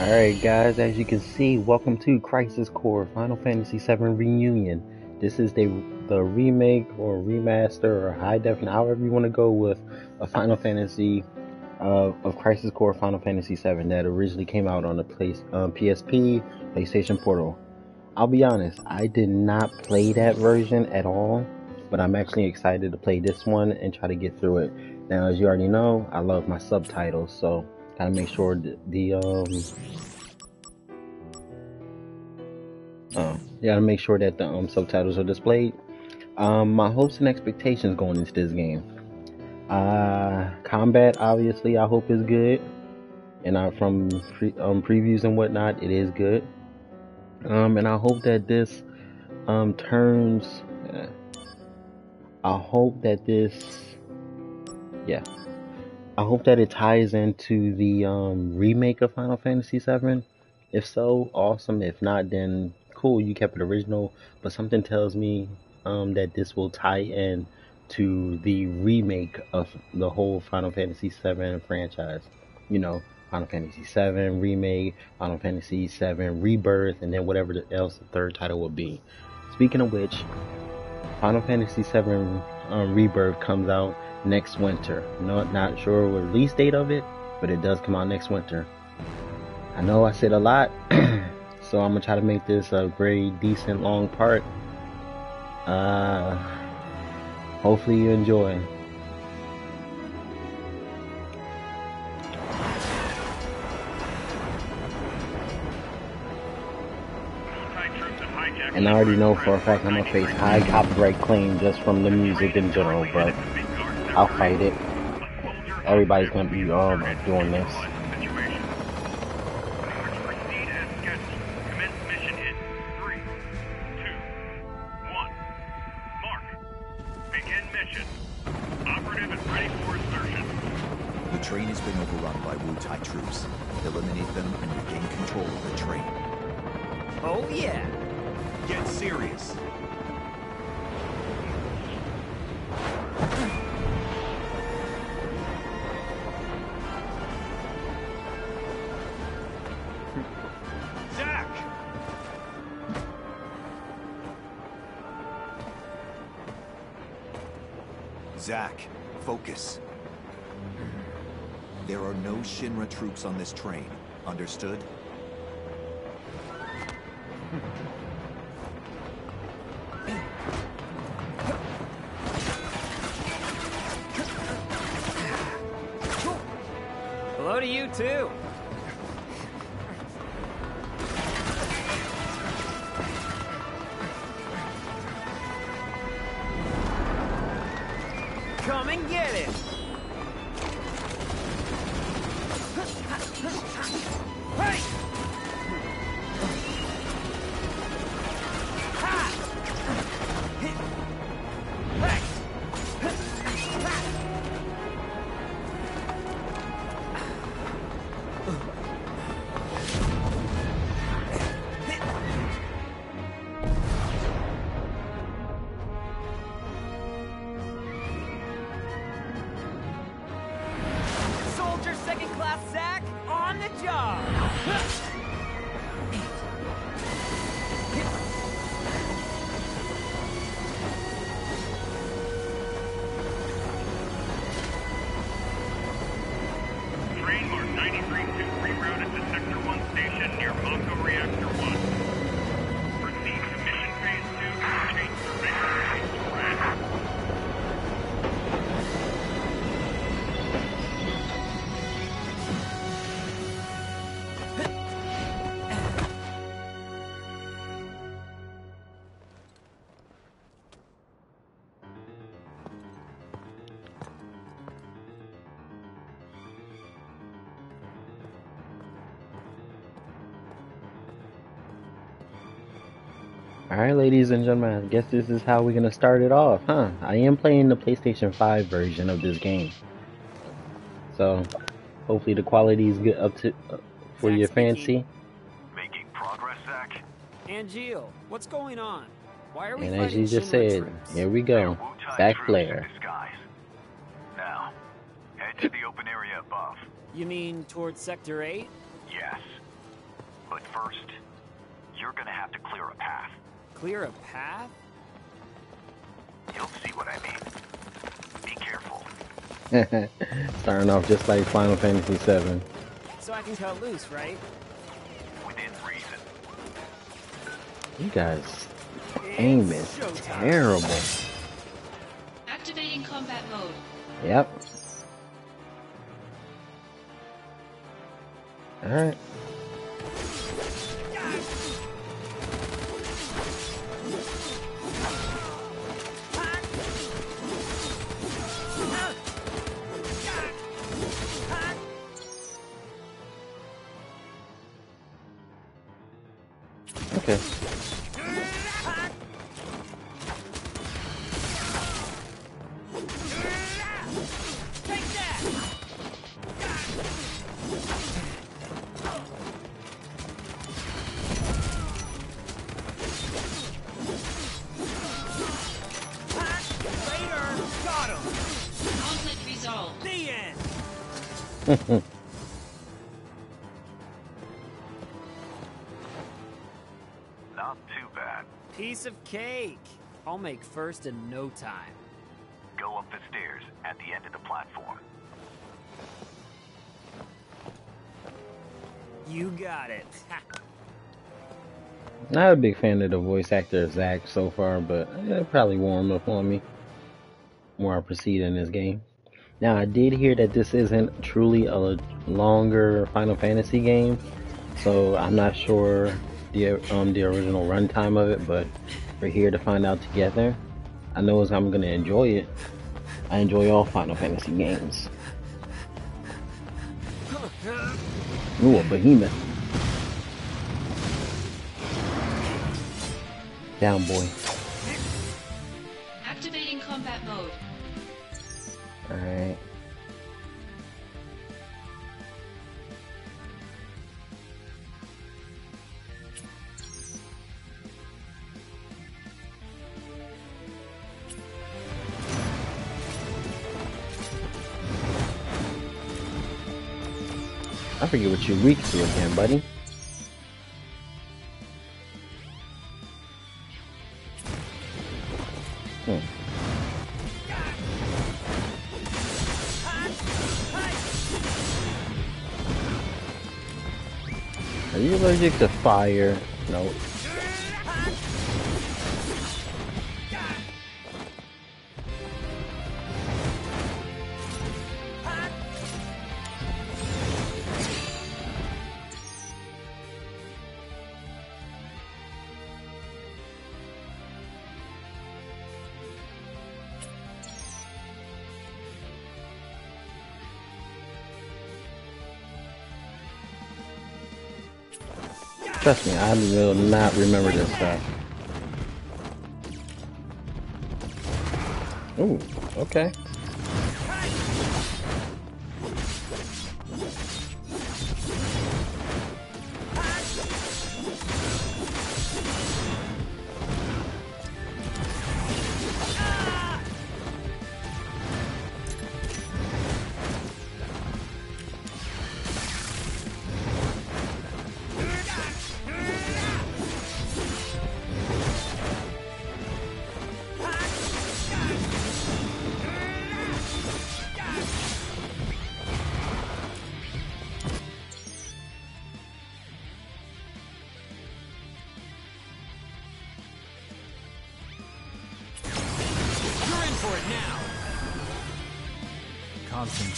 Alright guys, as you can see, welcome to Crisis Core Final Fantasy VII Reunion. This is the, the remake or remaster or high definition, however you want to go with a Final Fantasy uh, of Crisis Core Final Fantasy VII that originally came out on the place, um, PSP, PlayStation Portal. I'll be honest, I did not play that version at all, but I'm actually excited to play this one and try to get through it. Now, as you already know, I love my subtitles, so Gotta make sure the, um. You gotta make sure that the um subtitles are displayed. Um, my hopes and expectations going into this game. Uh, combat obviously I hope is good, and I from pre, um previews and whatnot it is good. Um, and I hope that this um turns. Uh, I hope that this, yeah, I hope that it ties into the um, remake of Final Fantasy VII. If so, awesome. If not, then cool, you kept it original. But something tells me um, that this will tie in to the remake of the whole Final Fantasy VII franchise. You know, Final Fantasy VII remake, Final Fantasy VII rebirth, and then whatever else the third title will be. Speaking of which, Final Fantasy VII um, rebirth comes out next winter. Not not sure what release date of it, but it does come out next winter. I know I said a lot, so I'm gonna try to make this a very decent long part. Uh, hopefully you enjoy. And I already know for a fact I'm gonna face high copyright claim just from the music in general, but I'll fight it. Everybody's gonna be um doing this. Mark, begin mission. Operative is ready for action. The train has been on this train. Understood? Alright, ladies and gentlemen, I guess this is how we're gonna start it off, huh? I am playing the PlayStation 5 version of this game. So, hopefully the quality is good up to uh, for Zack your fancy. Making progress, Zack? Angeal, what's going on? Why are we And as you just said, troops? here we go. Wutai Back troops flare. Now, head to the open area above. You mean towards Sector 8? Yes. But first, you're gonna have to clear a path. Clear a path? You'll see what I mean. Be careful. Starting off just like Final Fantasy VII. So I can cut loose, right? Within reason. You guys aim is Showtime. terrible. Activating combat mode. Yep. Alright. Okay. I'll make first in no time. Go up the stairs at the end of the platform. You got it. Not a big fan of the voice actor Zack so far, but it'll probably warm up on me more I proceed in this game. Now I did hear that this isn't truly a longer Final Fantasy game, so I'm not sure the um the original runtime of it, but we're here to find out together. I know as I'm gonna enjoy it. I enjoy all Final Fantasy games. Ooh, a behemoth. Down boy. I forget what you're weak to again, buddy. Hmm. Are you allergic to fire? No. Trust me, I will not remember this stuff. Ooh, okay.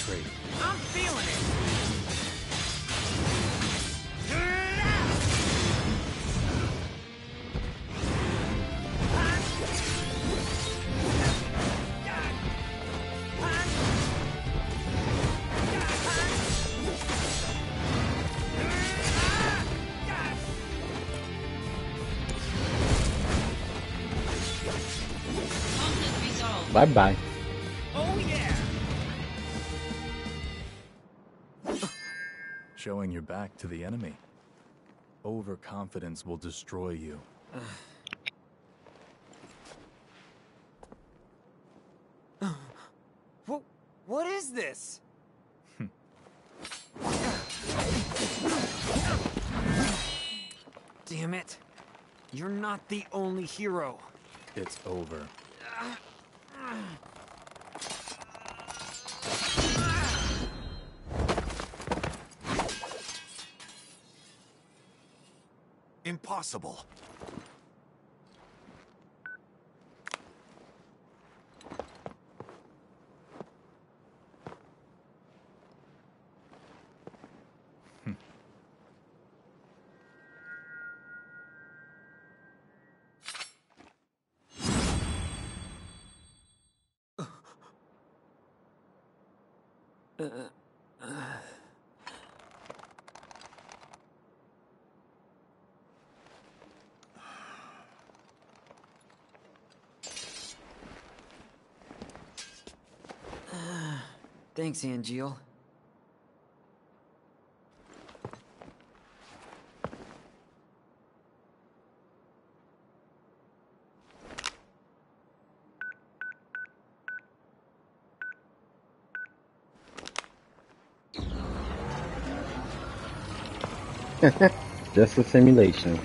Concentrate. I'm feeling it! Conflict back to the enemy. Overconfidence will destroy you. What, what is this? Damn it. You're not the only hero. It's over. Impossible. Hmm. Uh, Thanks, Angeal. Just a simulation.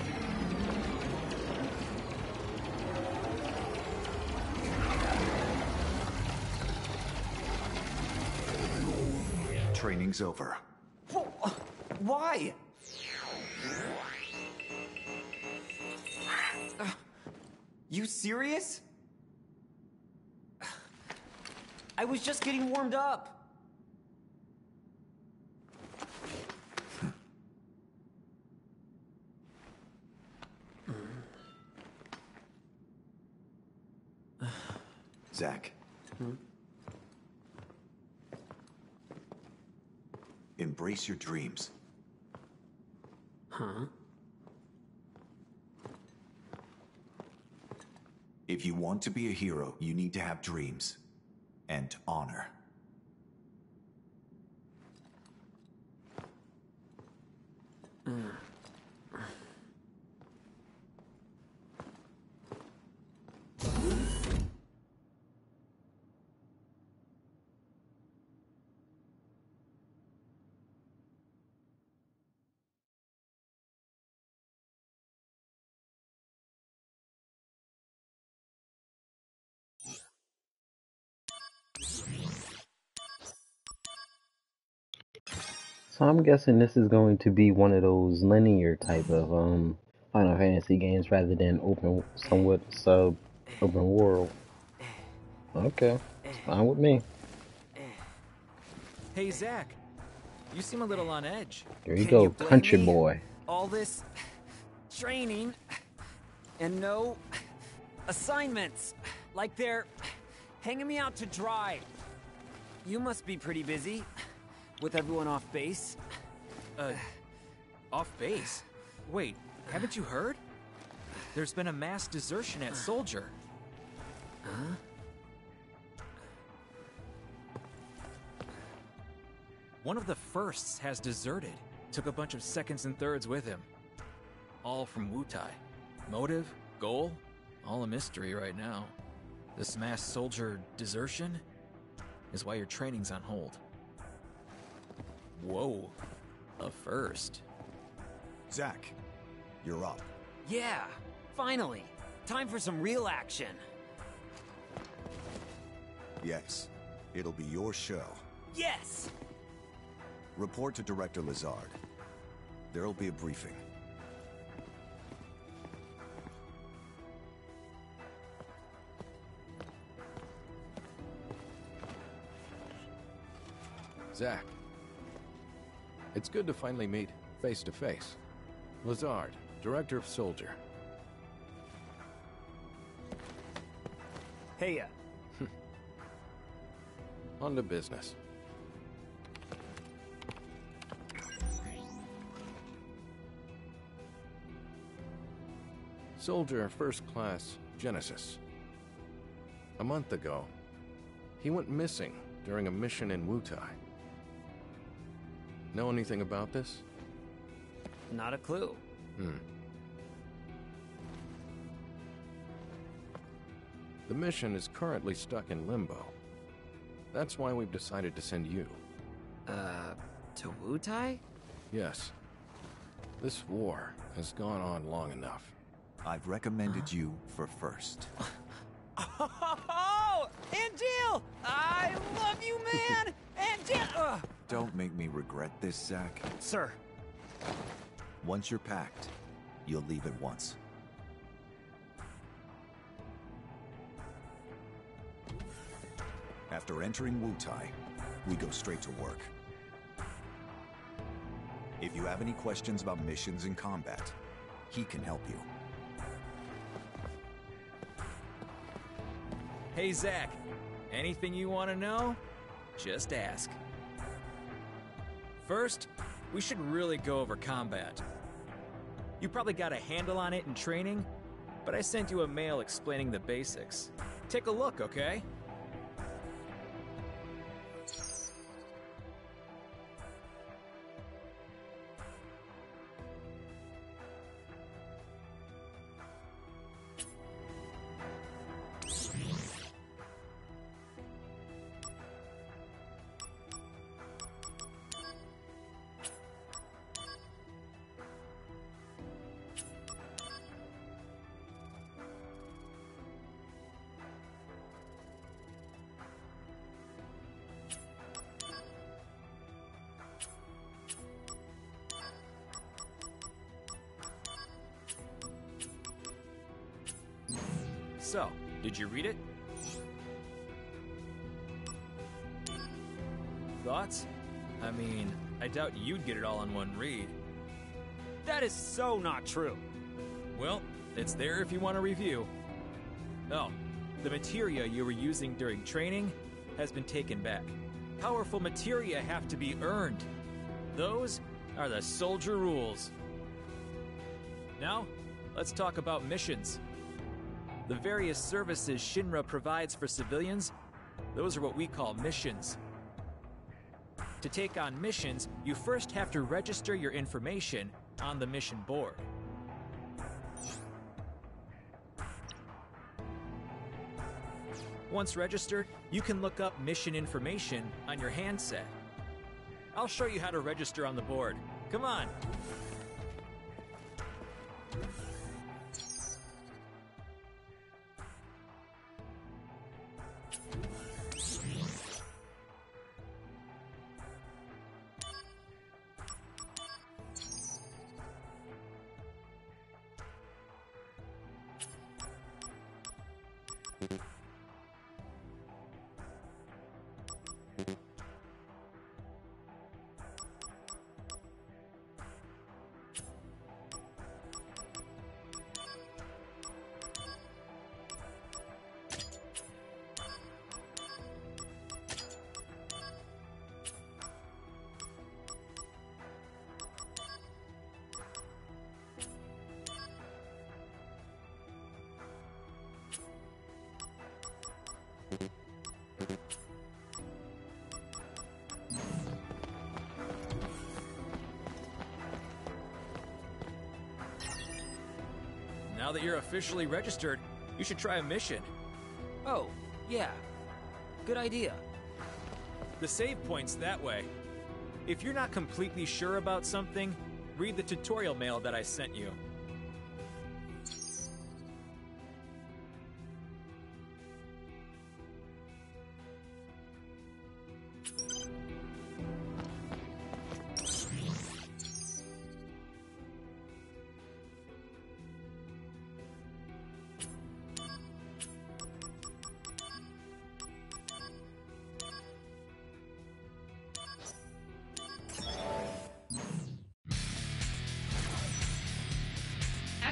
Training's over. Why? You serious? I was just getting warmed up. Zack. Embrace your dreams. Huh? If you want to be a hero, you need to have dreams and honor. So I'm guessing this is going to be one of those linear type of um Final Fantasy games rather than open, somewhat sub open world. Okay, it's fine with me. Hey, Zack. You seem a little on edge. There you Can go, you country me? boy. All this training and no assignments. Like they're hanging me out to dry. You must be pretty busy with everyone off base. Uh, off base? Wait, haven't you heard? There's been a mass desertion at Soldier. Huh? One of the firsts has deserted. Took a bunch of seconds and thirds with him. All from Wutai. Motive, goal, all a mystery right now. This mass soldier desertion is why your training's on hold. Whoa, a first. Zack, you're up. Yeah, finally. Time for some real action. Yes, it'll be your show. Yes! Report to Director Lazard. There'll be a briefing. Zack. It's good to finally meet face to face. Lazard, Director of Soldier. Hey, uh, On to business. Soldier First Class Genesis. A month ago, he went missing during a mission in Wutai. Know anything about this? not a clue. Hmm. The mission is currently stuck in limbo. That's why we've decided to send you. Uh, to Wutai? Yes. This war has gone on long enough. I've recommended you for first. Oh, Angeal! I love you, man! Angeal! Don't make me regret this, Zack. Sir, Once you're packed, you'll leave at once. After entering Wutai, we go straight to work. If you have any questions about missions and combat, he can help you. Hey, Zack. Anything you want to know? Just ask. First, we should really go over combat. You probably got a handle on it in training, but I sent you a mail explaining the basics. Take a look, okay? You'd get it all in one read. that is so not true. Well, it's there if you want to review. Oh, the materia you were using during training has been taken back. Powerful materia have to be earned. Those are the soldier rules. Now, let's talk about missions. The various services Shinra provides for civilians, those are what we call missions. To take on missions, you first have to register your information on the mission board. Once registered, you can look up mission information on your handset. I'll show you how to register on the board. Come on. That you're officially registered, you should try a mission. Oh, yeah. Good idea. The save point's that way. If you're not completely sure about something, read the tutorial mail that I sent you.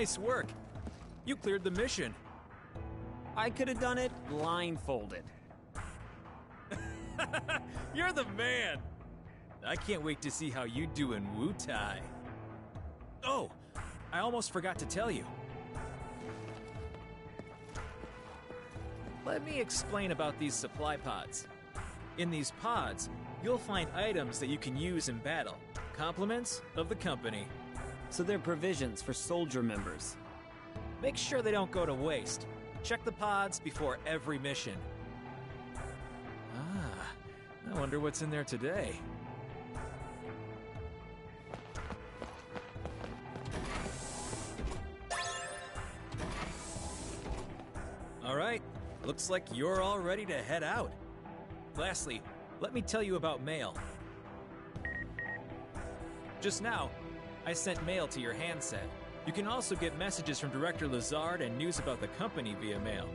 Nice work. You cleared the mission. I could have done it blindfolded. You're the man. I can't wait to see how you do in Wutai. Oh, I almost forgot to tell you. Let me explain about these supply pods. In these pods, you'll find items that you can use in battle, compliments of the company. So they're provisions for soldier members. Make sure they don't go to waste. Check the pods before every mission. Ah, I wonder what's in there today. All right, looks like you're all ready to head out. Lastly, let me tell you about mail. Just now, I sent mail to your handset. You can also get messages from Director Lazard and news about the company via mail.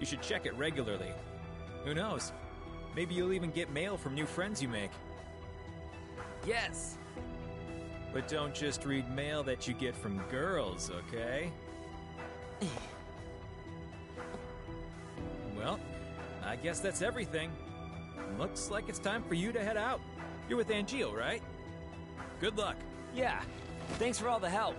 You should check it regularly. Who knows? Maybe you'll even get mail from new friends you make. Yes! But don't just read mail that you get from girls, okay? well, I guess that's everything. Looks like it's time for you to head out. You're with Angeal, right? Good luck. Yeah. Thanks for all the help.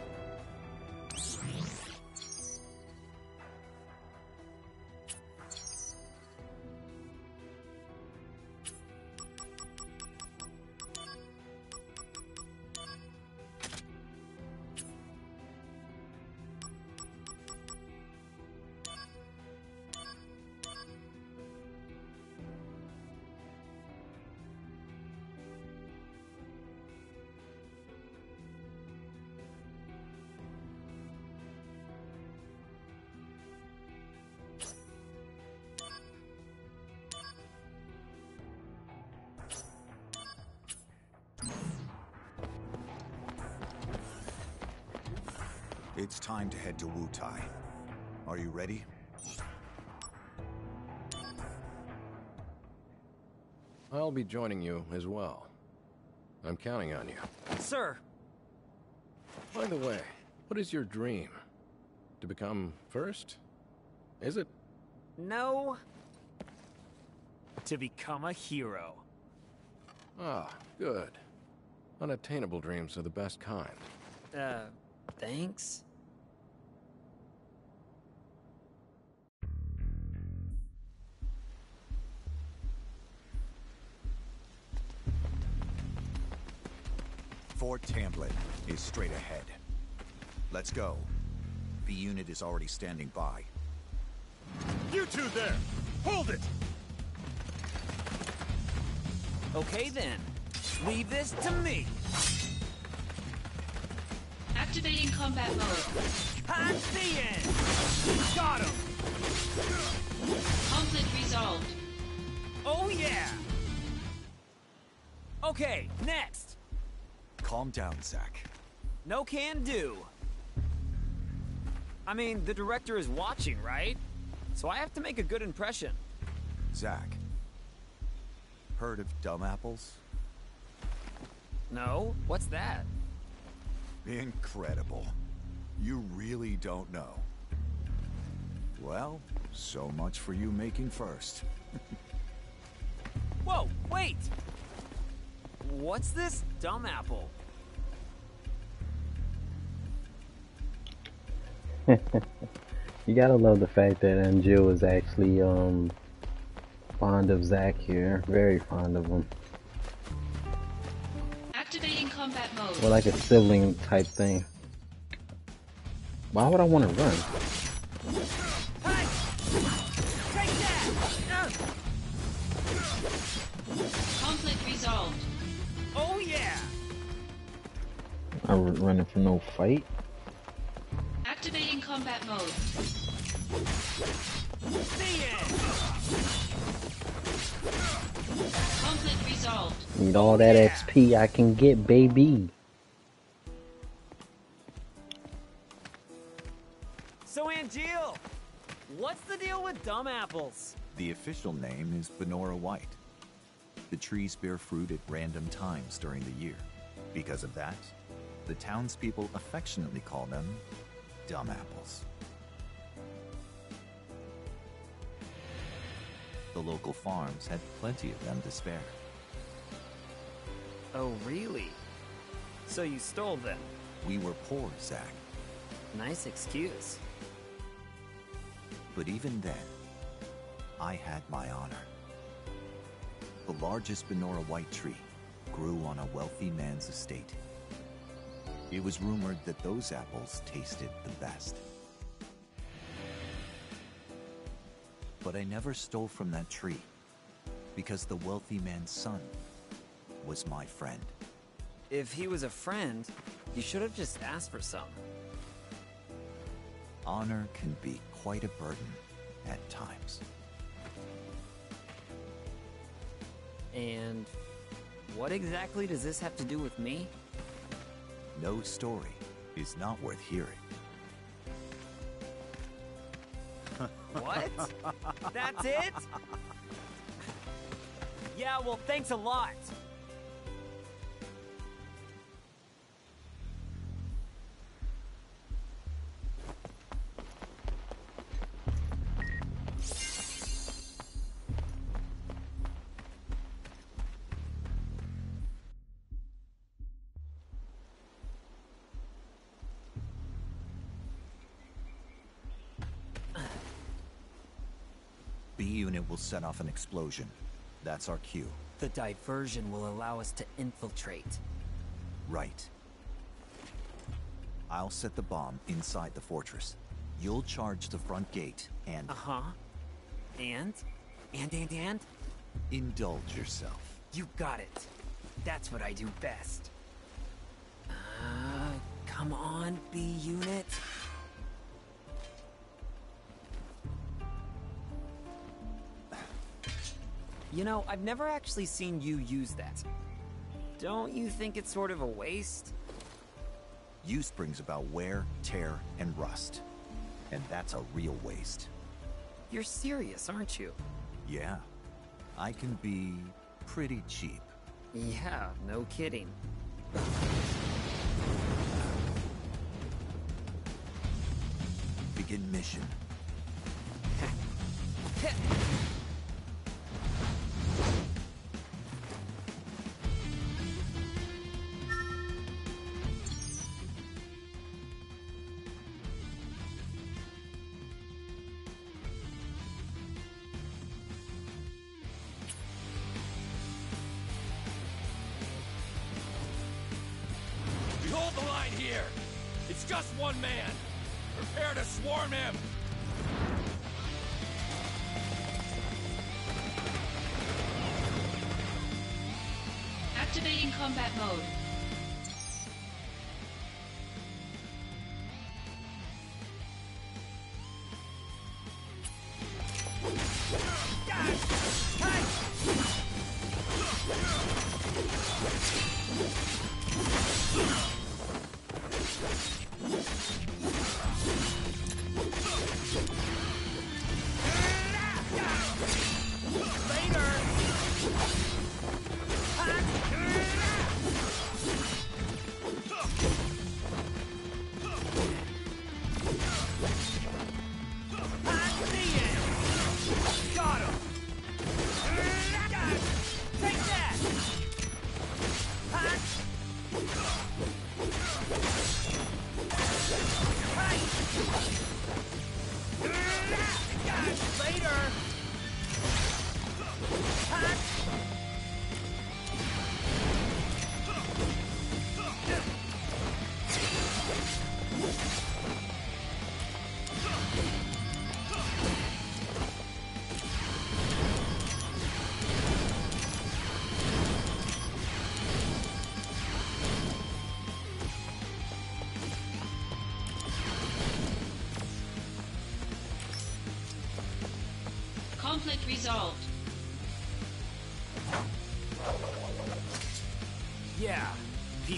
It's time to head to Wutai. Are you ready? I'll be joining you as well. I'm counting on you. Sir, By the way, what is your dream? To become first? Is it? no. To become a hero. Ah, good. Unattainable dreams are the best kind. Uh, thanks? Fort Tamblin is straight ahead. Let's go. The unit is already standing by. You two there! Hold it! Okay then. Leave this to me. Activating combat mode. At the end. Got him. Conflict resolved. Oh yeah. Okay, next. Calm down, Zack. No can do. I mean, the director is watching, right? So I have to make a good impression. Zack. Heard of dumb apples? No? What's that? Incredible. You really don't know. Well, so much for you making first. Whoa, wait! What's this dumb apple? You gotta love the fact that Angel is actually um fond of Zack here. Very fond of him. Activating combat mode. Or like a sibling type thing. Why would I want to run? Hey! Take that! Conflict resolved. Oh yeah! I'm running for no fight. Activating combat mode. The end! Conflict resolved. Need all that Yeah. XP I can get, baby. So Angeal, what's the deal with dumb apples? The official name is Banora White. The trees bear fruit at random times during the year. Because of that, the townspeople affectionately call them Dumb apples. The local farms had plenty of them to spare. Oh, really? So you stole them? We were poor, Zack. Nice excuse. But even then, I had my honor. The largest Banora white tree grew on a wealthy man's estate. It was rumored that those apples tasted the best. But I never stole from that tree because the wealthy man's son was my friend. If he was a friend, you should have just asked for some. Honor can be quite a burden at times. And what exactly does this have to do with me? No story is not worth hearing. What? That's it? Yeah, well, thanks a lot. Set off an explosion. That's our cue. The diversion will allow us to infiltrate. Right. I'll set the bomb inside the fortress. You'll charge the front gate and Uh huh. And? And, and, and? indulge yourself. You got it. That's what I do best. Uh, come on, B You know, I've never actually seen you use that. Don't you think it's sort of a waste? Use brings about wear, tear, and rust. And that's a real waste. You're serious, aren't you? Yeah. I can be pretty cheap. Yeah, no kidding. Begin mission. Later!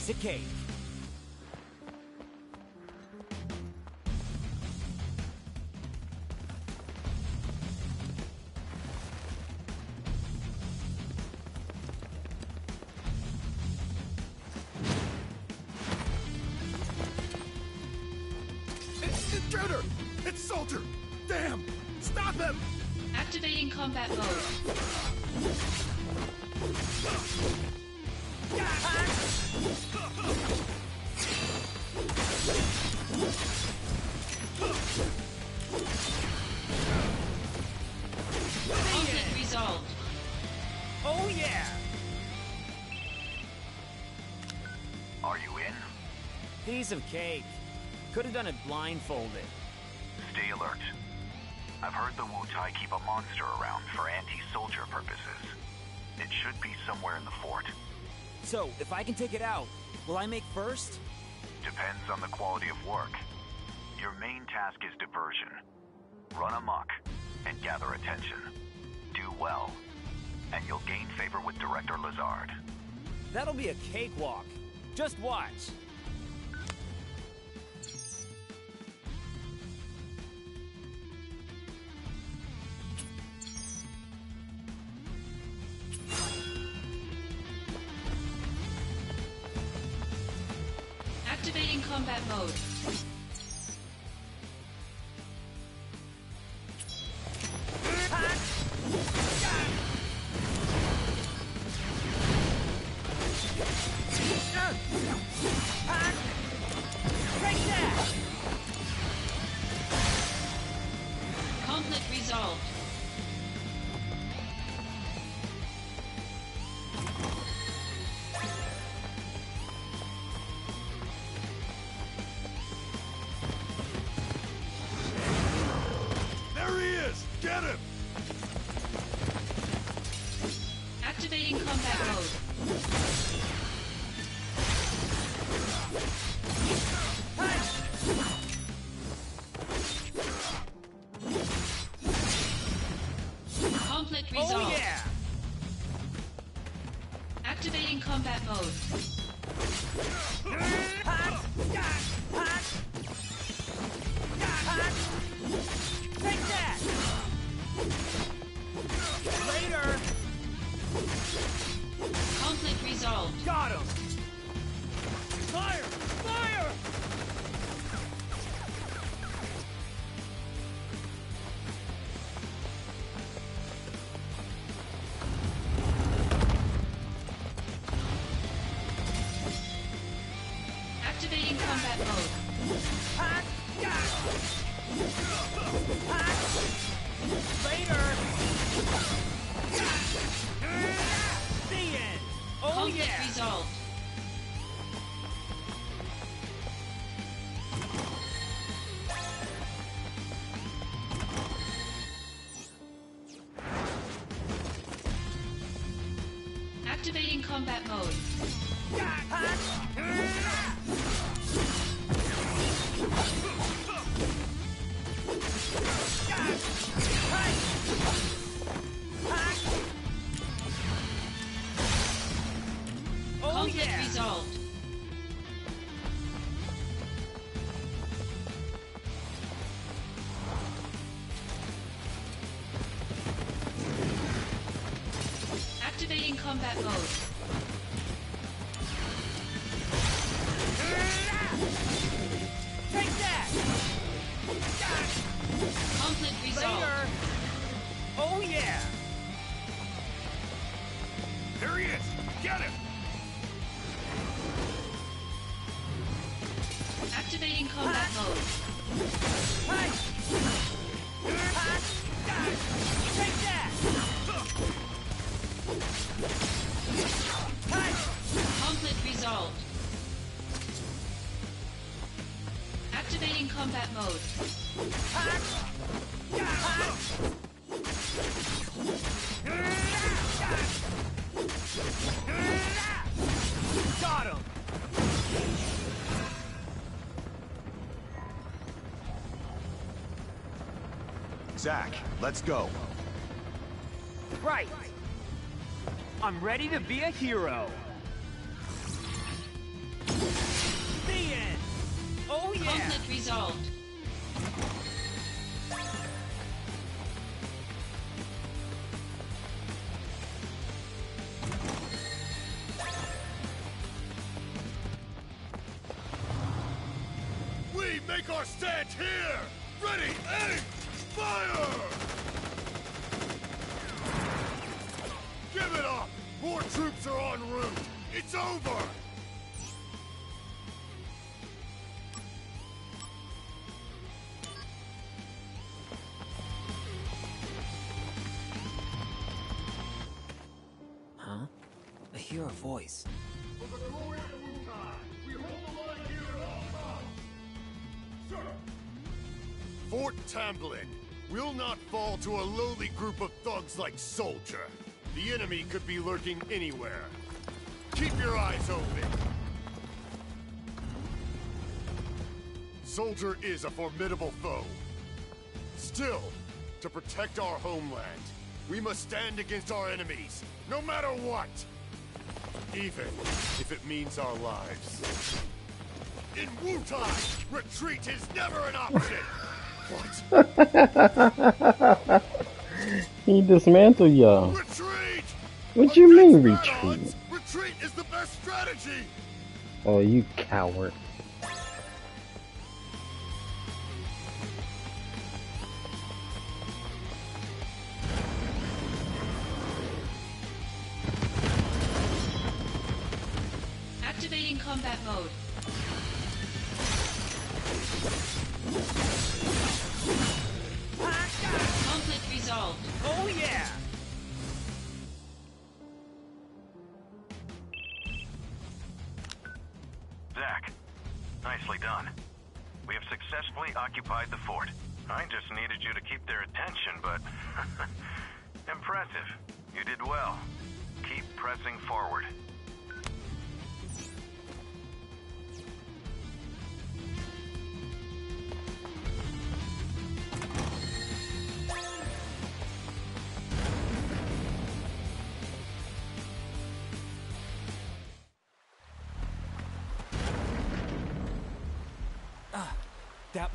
Piece of Piece of cake. Could have done it blindfolded. Stay alert. I've heard the Wutai keep a monster around for anti-soldier purposes. It should be somewhere in the fort. So, if I can take it out, will I make first? Depends on the quality of work. Your main task is diversion. Run amok and gather attention. Do well, and you'll gain favor with Director Lazard. That'll be a cakewalk. Just watch. Combat mode. Zack, let's go. Right! I'm ready to be a hero! Voice. For the glory of Wutai, we hold the line here at all times. Sir! Fort Tamblin will not fall to a lowly group of thugs like Soldier. The enemy could be lurking anywhere. Keep your eyes open. Soldier is a formidable foe. Still, to protect our homeland, we must stand against our enemies, no matter what. Even if it means our lives. In Wutai, retreat is never an option! what? He dismantled y'all. Retreat! What you mean retreat? Retreat is the best strategy! Oh, you coward.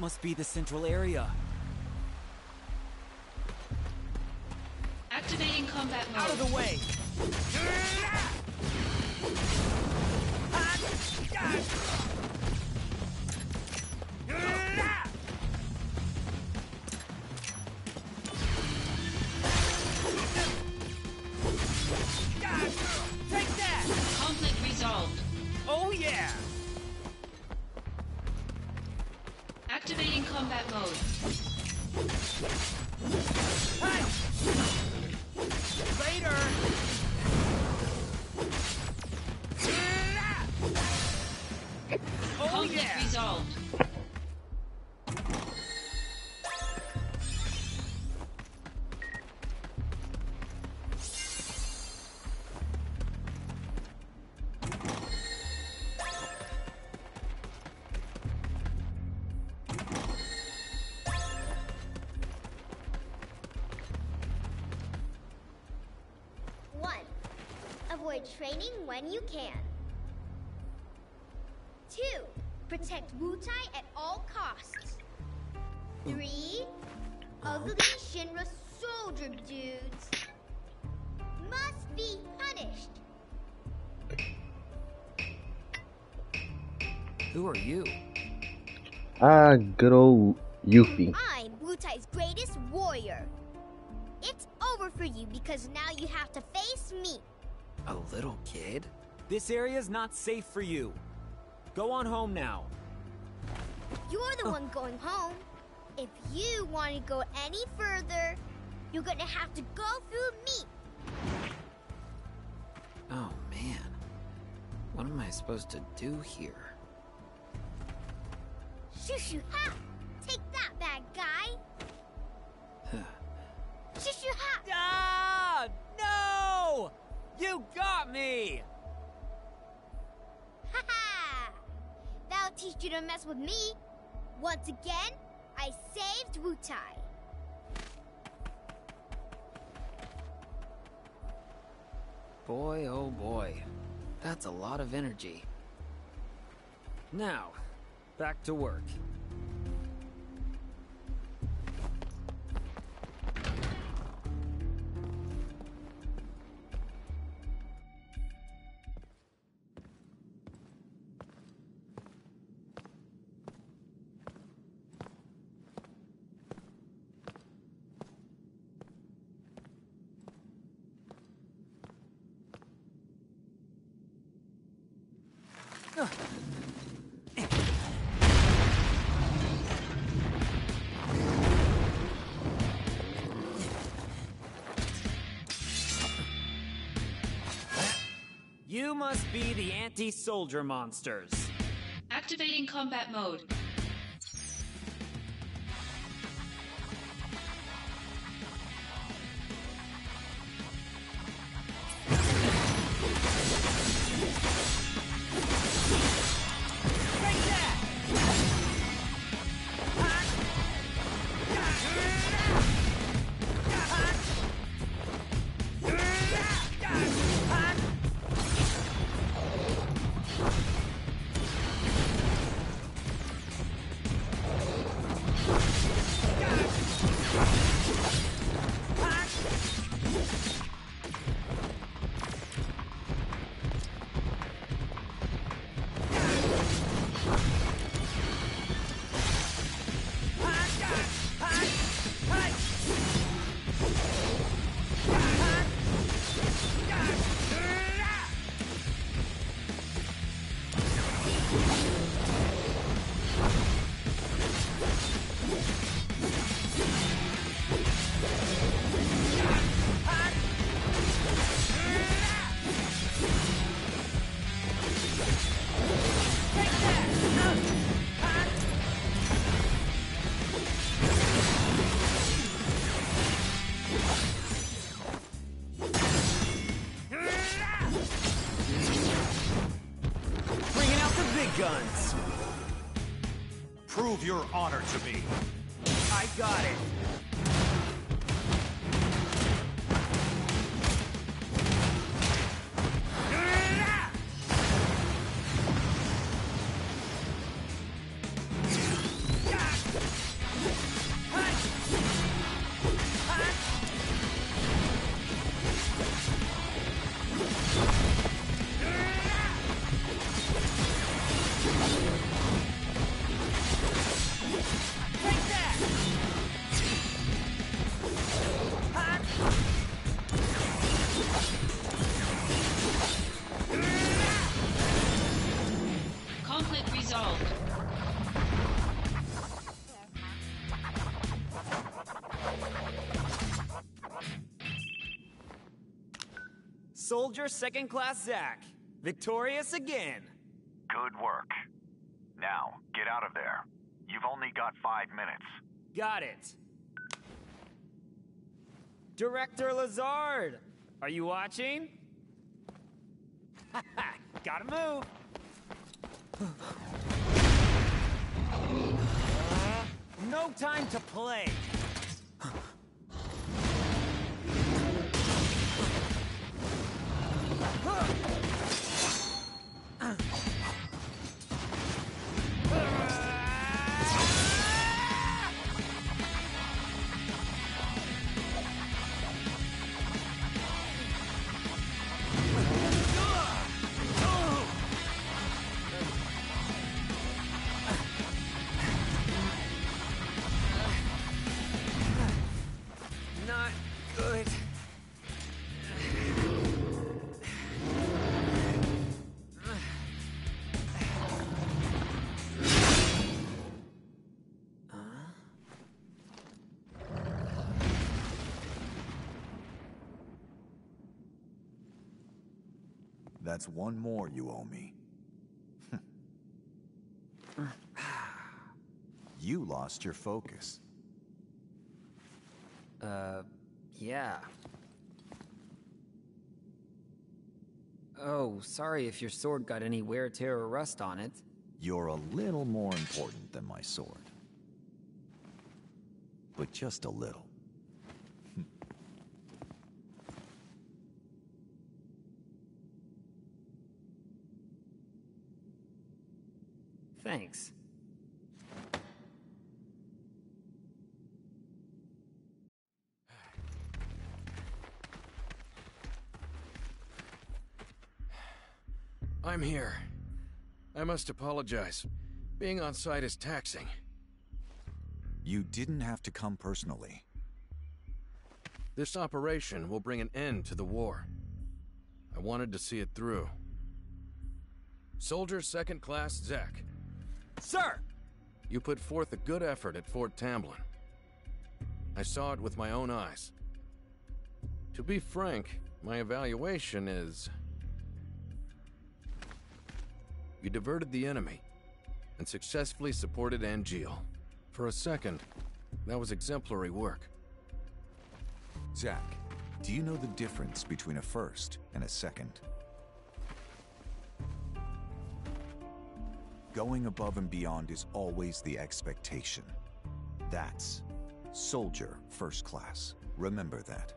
That must be the central area. Activating combat mode. Out of the way! Avoid training when you can. Two, protect Wutai at all costs. Three, ugly Shinra soldier dudes must be punished. Who are you? Ah, good old Yuffie. Not safe for you. Go on home now. You're the one going home. If you want to go any further, you're gonna have to go through me. Oh man. What am I supposed to do here? Shushu ha! Take that, bad guy. Shushu ha! Ah! No! You got me! Teach you to mess with me. Once again, I saved Wutai. Boy, oh boy. That's a lot of energy. Now, back to work. Must be the anti-soldier monsters. Activating combat mode. Your honor to Soldier second class Zack. Victorious again. Good work. Now, get out of there. You've only got five minutes. Got it. Director Lazard, are you watching? Gotta move. No time to play. Not good. That's one more you owe me. you lost your focus. Uh, yeah. Oh, sorry if your sword got any wear, tear, or rust on it. You're a little more important than my sword. But just a little. Thanks. I'm here. I must apologize. Being on site is taxing. You didn't have to come personally. This operation will bring an end to the war. I wanted to see it through. Soldier Second Class Zack. Sir! You put forth a good effort at Fort Tamblin. I saw it with my own eyes. To be frank, my evaluation is. You diverted the enemy and successfully supported Angeal. For a second, that was exemplary work. Zack, do you know the difference between a first and a second? Going above and beyond is always the expectation. That's soldier first class. Remember that.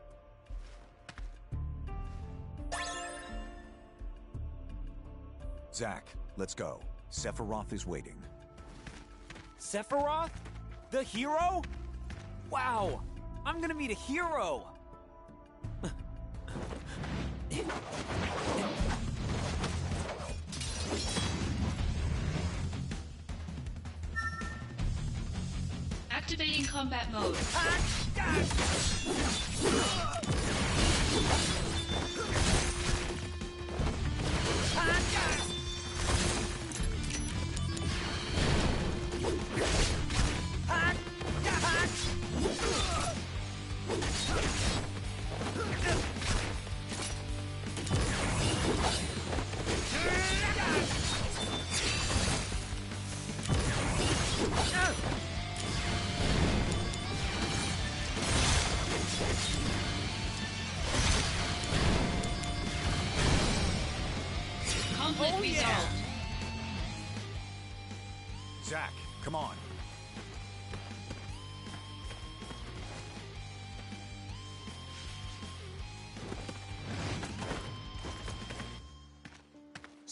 Zack, let's go. Sephiroth is waiting. Sephiroth? The hero? Wow! I'm gonna meet a hero! Combat mode. Ah,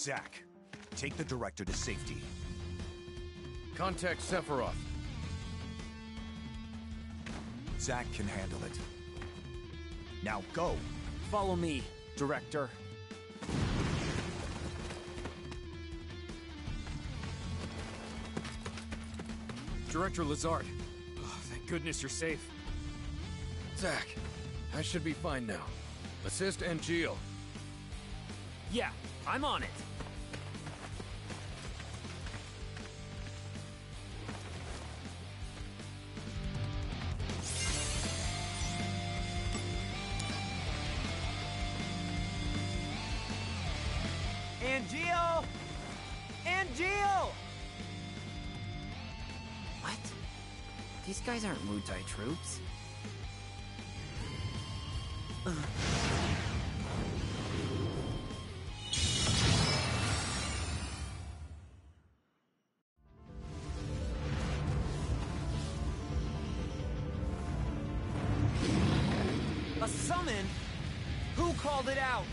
Zack, take the director to safety. Contact Sephiroth. Zack can handle it. Now go. Follow me, Director. Director Lazard. Oh, thank goodness you're safe. Zack, I should be fine now. Assist Angeal. Yeah, I'm on it. Wutai troops. A summon? Who called it out?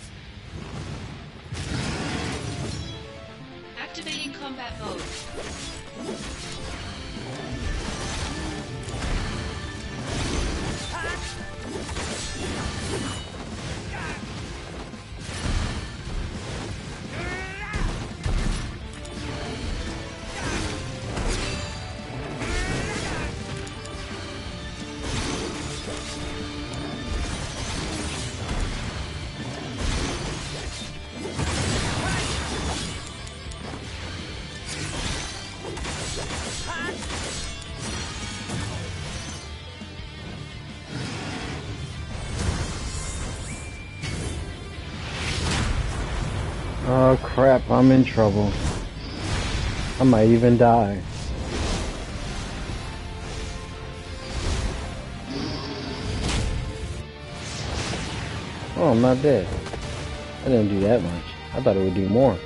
Crap, I'm in trouble. I might even die. Oh, I'm not dead. I didn't do that much. I thought it would do more.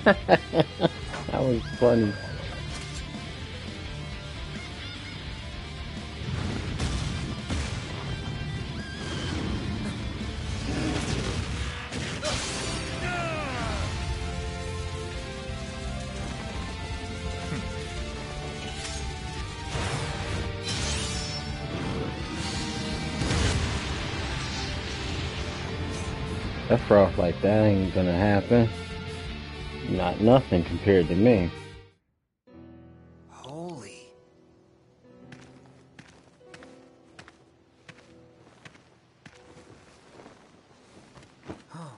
that was funny. That frost like that ain't gonna happen. Not nothing compared to me. Holy. Oh,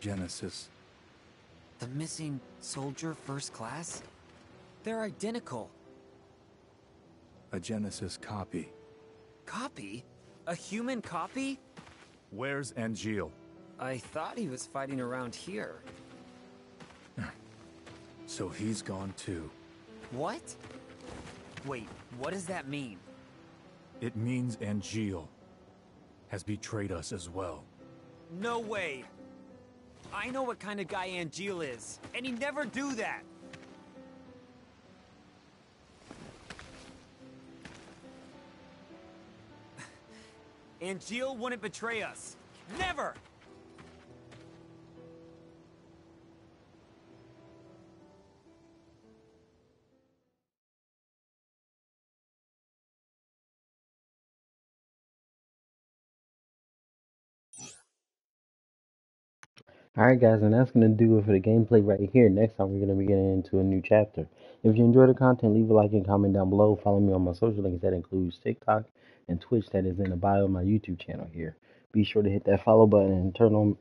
Genesis. the missing soldier first class? They're identical. A Genesis copy. Copy? A human copy? Where's Angeal? I thought he was fighting around here. So he's gone too. What? Wait, what does that mean? It means Angeal has betrayed us as well. No way! I know what kind of guy Angeal is, and he'd never do that! Angeal wouldn't betray us. Never! Alright guys, and that's gonna do it for the gameplay right here. Next time we're gonna be getting into a new chapter. If you enjoy the content, leave a like and comment down below. Follow me on my social links that includes TikTok and Twitch that is in the bio of my YouTube channel here. Be sure to hit that follow button and turn on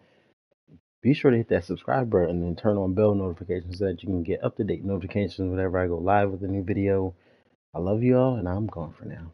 be sure to hit that subscribe button and turn on bell notifications so that you can get up to date notifications whenever I go live with a new video. I love you all and I'm gone for now.